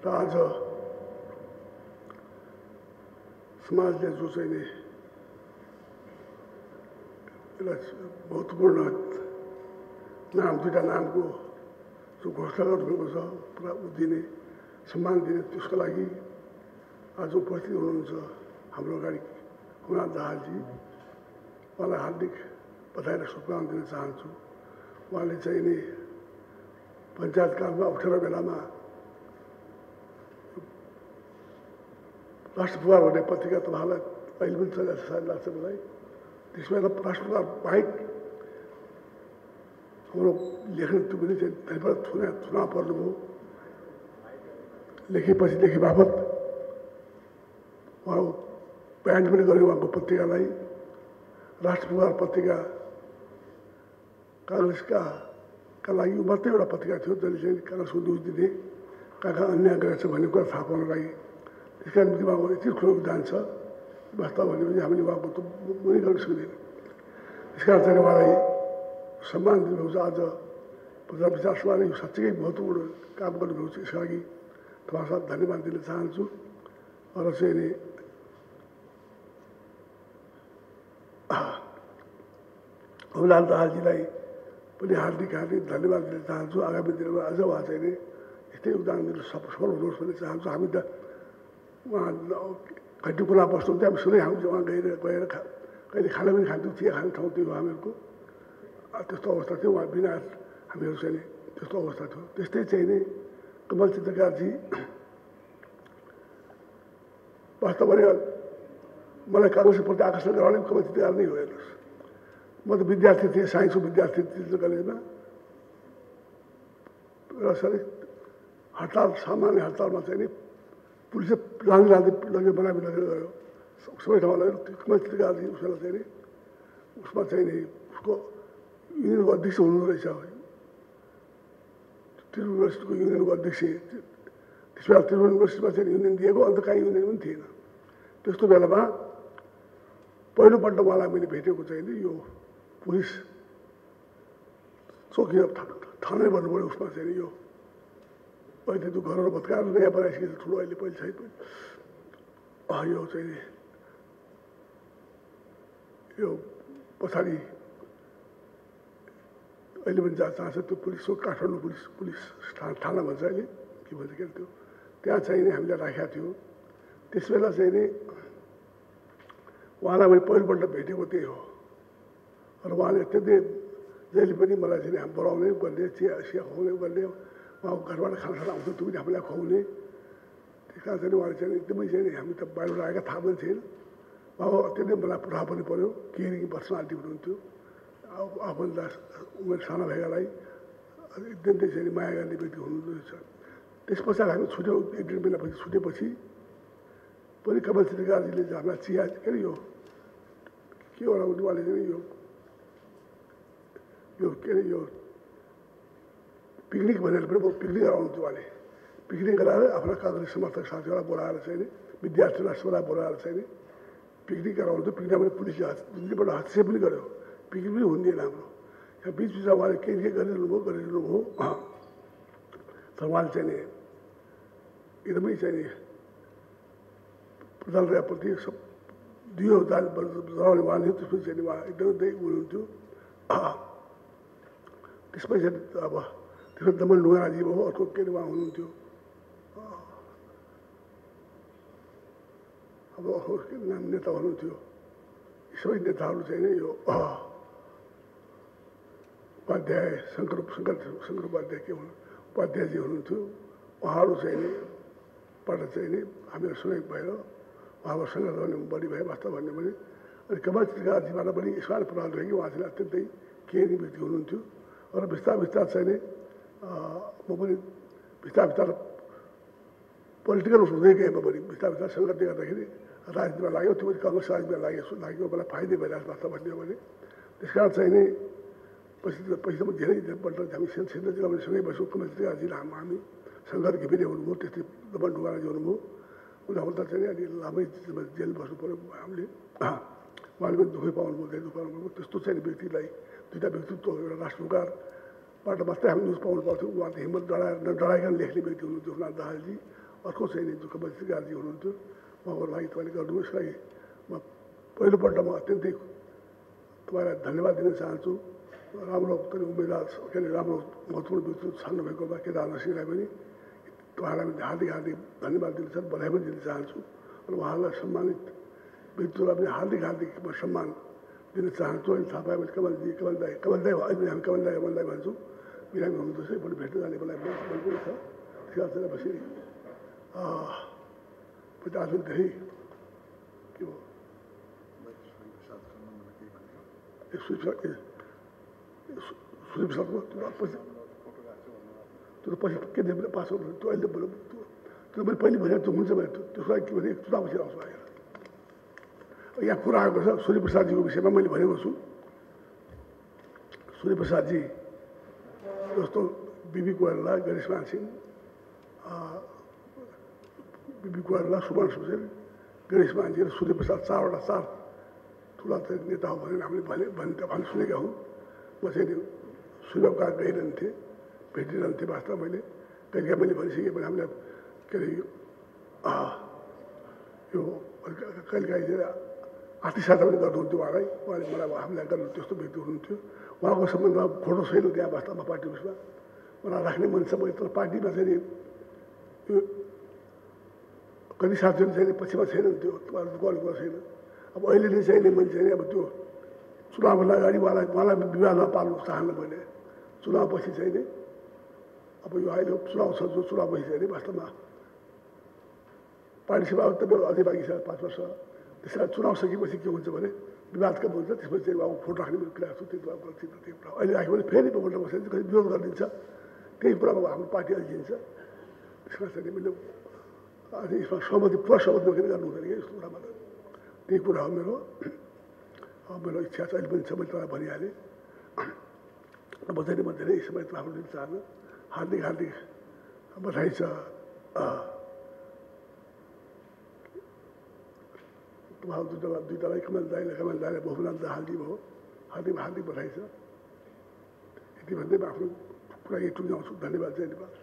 र आज समाजले जो चाहिँ नि यसलाई महत्त्वपूर्ण नाम दुईवटा नामको जो घोषणा गर्नुभएको छ पुरा दिने सम्मान दिने त्यसको लागि आज उपस्थित हुनुहुन्छ हाम्रो अगाडि कुमार दाहालजी उहाँलाई हार्दिक बधाई र शुभकामना दिन चाहन्छु उहाँले चाहिँ नि पञ्चायतकालमा अप्ठ्यारो बेलामा राष्ट्रपुकार भन्ने पत्रिका तपाईँलाई अहिले पनि चलिरहेको छ सायद लाग्छ मलाई। त्यस बेला राष्ट्रपुकार बाहेक हाम्रो लेख्ने त्यो पनि त्यहीँबाट थुना थुना पर्नुभयो। लेखेपछि लेखे बापत उहाँ ब्यान्ड पनि गर्यो उहाँको पत्रिकालाई। राष्ट्रपुकार पत्रिका काङ्ग्रेसका का लागि मात्रै एउटा पत्रिका थियो जसले चाहिँ काङ्ग्रेसको दोष दिने कहाँ कहाँ अन्याय गरेछ भन्ने कुरा थाहा पाउनको कारण उहाँको यति ठुलो योगदान छ वास्तव भन्यो भने हामीले उहाँको त मुनि गर्न सक्दैन त्यस कारण उहाँलाई सम्मान दिनुभएको छ आज विचार सभाले यो साँच्चै महत्त्वपूर्ण काम गर्नुभएको छ यसका लागि तपाईँलाई साथ धन्यवाद दिन चाहन्छु र चाहिँ नि अभिलाल दाहालजीलाई पनि हार्दिक हार्दिक धन्यवाद दिन चाहन्छु आगामी दिनमा अझ उहाँ चाहिँ नि यस्तै योगदान दिन सफल हुनुहोस् भन्ने चाहन्छु हामी त उहाँ घन्टी खोला बस्नुहुन्थ्यो हामी सधैँ हामी उहाँ गएर गएर खा कहिले खाना पनि खान्थ्यौँ चिया खाने ठाउँ थियो हामीहरूको त्यस्तो अवस्था थियो उहाँ बिना हामीहरू चाहिँ त्यस्तो अवस्था थियो त्यस्तै चाहिँ नि कमल चित्रकारजी वास्तवमा मलाई काङ्ग्रेसप्रति आकर्षण गराउने कमल चित्रकार नै हो हेर्नुहोस् म त विद्यार्थी थिएँ साइन्सको विद्यार्थी थिएँ कलेजमा र सरी हडताल सामान्य हडतालमा चाहिँ नि पुलिसले लाँदै लाँदै लगेर बनामी लगेर गयो सबै ठाउँमा लगेर चित्रकारजी उसलाई चाहिँ नि उसमा चाहिँ नि उसको युनियनको अध्यक्ष हुनुहुँदो रहेछ त्रिभुवन युनिभर्सिटीको युनियनको अध्यक्ष त्यस बेला त्रिभुवन युनिभर्सिटीमा चाहिँ युनियन दिएको अन्त कहीँ युनियन पनि थिएन त्यस्तो बेलामा पहिलोपल्ट उहाँलाई मैले भेटेको चाहिँ नि यो पुलिस चौकी थानै भन्नु पऱ्यो उसमा चाहिँ यो अहिले त्यो घरहरू भत्काएर नयाँ बनाइसकेको ठुलो अहिले पहिले छैन। पनि यो चाहिँ यो पछाडि अहिले पनि जहाँ जहाँ छ त्यो पुलिसको काठमाडौँ पुलिस पुलिस थाना भन्छ अहिले के भन्छ के त्यो। त्यहाँ चाहिँ नि हामीले राखेका थियौँ। त्यस बेला चाहिँ नि उहाँलाई मैले पहिलोपल्ट भेटेको त्यही हो। र उहाँले अत्यन्तै जहिले पनि मलाई चाहिँ बोलाउने गर्ने चिया चिया खुवाउने गर्ने घरबाट खानासाना आउँछ त्यो पनि हामीलाई खुवाउने त्यस कारण चाहिँ उहाँले चाहिँ एकदमै चाहिँ हामी त बाहिरबाट आएका थाहा पनि थिएन उहाँको अत्यन्तै मलाई प्रभाव पनि पऱ्यो केयरिङ पर्सनालिटी हुनुहुन्थ्यो आफूभन्दा उमेर सानो भएकालाई अत्यन्तै चाहिँ माया गर्ने व्यक्ति हुनुहुँदो रहेछ त्यस पछाडि हामी छुट्यौँ एक डेढ महिनापछि छुटेपछि पनि कमल चित्रकारजीले चाहिँ हामीलाई चिया के यो के एउटा उहाँले चाहिँ यो के अरे यो पिकनिक भनेर पनि पिकनिक गराउनुहुन्थ्यो उहाँले पिकनिक गराएर आफ्ना काङ्ग्रेस समर्थक साथीहरूलाई बोलाएर चाहिँ नि विद्यार्थीलाई सबैलाई बोलाएर नि पिकनिक गराउँथ्यो पिकनिक पनि पुलिसले तिनपल्ट हत्या पनि पिकनिक पनि हुन्थेन हाम्रो यहाँ बिच बिचमा उहाँले के के गरिरहनु भयो गरिरहनु भयो तर उहाँले चाहिँ एकदमै चाहिँ नि प्रधान प्रति सब दुई हज़ार जनाउने उहाँले त्यसपछि चाहिँ उहाँ एकदमै हुनुहुन्थ्यो त्यसपछि अब त्यसको दमन ढुङ्गाजी भयो अर्को के अरे हुनुहुन्थ्यो अब अर्को नाम नेता हुनुहुन्थ्यो सबै नेताहरू चाहिँ नै यो उपाध्याय शङ्कर शङ्कर शङ्कर उपाध्याय के हुनु। उपाध्यायजी हुनुहुन्थ्यो उहाँहरू चाहिँ नि बाट चाहिँ नि हामीहरू सहयोग भएर उहाँको सङ्घर्ष गर्ने बढी भए वास्तव भन्यो भने अनि कमल चित्रकारजीबाट पनि यसबाट प्रभाव रह्यो कि अत्यन्तै केही व्यक्ति हुनुहुन्थ्यो र बिस्तार बिस्तार चाहिँ नि म पनि बिस्तार बिस्तार पोलिटिकल हुँदै गएँ म पनि बिस्तार बिस्तार सङ्गतले गर्दाखेरि राजनीतिमा लाग्यो त्यो पनि कङ्ग्रेस राजनीतिमा लाग्यो लाग्यो मलाई फाइदै भइरहेको वास्तव भन्यो भने त्यस कारण चाहिँ नि पछि पछि धेरै धेरैपल्ट हामी सेन्टर जिल्लामा सँगै बस्यौँ कमल चित्रकारजी हामी हामी सङ्घर्ष घिमिरे हुनुभयो त्यस्तै दमन ढुङ्गाजी हुनुभयो उनीहरू चाहिँ अलि लामै जेल बस्नु पऱ्यो हामीले उहाँले पनि दुःखै पाउनुभयो धेरै दुःख पाउनुभयो त्यस्तो चाहिँ व्यक्तिलाई दुईवटा व्यक्तित्व एउटा राष्ट्रकारबाट मात्रै हामी न्युज पाउनु पर्थ्यो। उहाँ त हिम्मत डराएर डराइकन लेख्ने व्यक्ति हुनुहुन्थ्यो उनीहरू दाहालजी। अर्को चाहिँ नि दुःख बस्तीकारजी हुनुहुन्थ्यो। उहाँको लागि तपाईँले गर्नुहोस् लागि म पहिलोपल्ट म अत्यन्तै तपाईँलाई धन्यवाद दिन चाहन्छु। राम्रो पनि उम्मेदवार के अरे राम्रो महत्त्वपूर्ण व्यक्ति छान्नु भएकोमा केदार सिंहलाई पनि। उहाँलाई हार्दिक हार्दिक धन्यवाद दिन चाहन्छु बधाई पनि दिन चाहन्छु। र उहाँलाई सम्मानित व्यक्तिलाई पनि हार्दिक हार्दिक म सम्मान दिन चाहन्छु अनि थाहा पायो भने कमलजी कमल दाई कमल दाई अहिले हामी कमल दाई कमल दाई भन्छौँ बिरामी हुनुहुँदो भोलि भेट्न जाने बेला पनि छ त्यो छैन बसी पछि आज धेरै के हो सूर्यप्रसादको त्यो पछि पछि के पास गर्नु त्यो अहिले त्यो मैले पहिले भनेको त्यो हुन्छ भने त्यसको लागि के भने चुनावपछि आउँछु आएर यहाँ कुरा आएको छ सूर्यप्रसादजीको विषयमा मैले भनेको छु। सूर्यप्रसादजी जस्तो B P Koirala Ganeshman Singh B P Koirala Suman Sushen गणेशमानजी र सूर्यप्रसाद चारवटा चार ठुला नेता हो भनेर हामीले भने भने भन् सुनेका हौँ। म चाहिँ नि सुलभका गइरहन्थेँ भेटिरहन्थेँ वास्तव मैले। कहिले मैले भनिसकेँ भने हामीलाई के अरे यो कहिले सहायता पनि गर्नुहुन्थ्यो उहाँलाई। उहाँले मलाई हामीलाई गर्नु त्यस्तो व्यक्ति हुनुहुन्थ्यो। उहाँको सम्बन्धमा फोटो छैन त्यहाँ वास्तवमा पार्टी उसमा मलाई राख्ने मन छ मैले तर पार्टीमा चाहिँ यो कति साथीहरू चाहिँ पछिमा छैन त्यो गर्नुको छैन। अब अहिले नै चाहिँ मैले चाहिँ अब त्यो चुनावभन्दा अगाडि उहाँलाई उहाँलाई विवादमा पाल्नु चाहन्न मैले। चुनावपछि चाहिँ नि अब यो अहिले चुनाव छ जो चुनावपछि चाहिँ नि वास्तवमा। पार्टी सेवा त मेरो अझै बाँकी छ पाँच वर्ष। त्यस कारण चुनाव सकेपछि के हुन्छ भने विवादका हुन्छ त्यसपछि चाहिँ अब फोटो राख्ने कुरा छु त्यो कुरा गल्ती त्यो कुरा अहिले राख्यो भने फेरि पल्ट बसेर कहिले विरोध गरिदिन्छ। त्यही कुरामा हाम्रो पार्टी अल्झिन्छ त्यसमा चाहिँ मैले यसमा सहमति पुरा सहमति नगरी गर्नु हुँदैन कि यस्तो कुरामा त। त्यही कुरा हो मेरो। मेरो इच्छा छ अहिले पनि छ मैले तपाईँलाई भनिहालेँ। र चाहिँ म धेरै समय चाहन्न। हार्दिक हार्दिक बधाई छ। उहाँ दुईवटा दुईवटालाई कमल दाईले कमल दाईले बहुनाथ दा हालिदिनु भयो हार्दिक हार्दिक बधाई छ यति भन्दै म आफ्नो कुरा यही टुङ्गाउँछु धन्यवाद नेपाल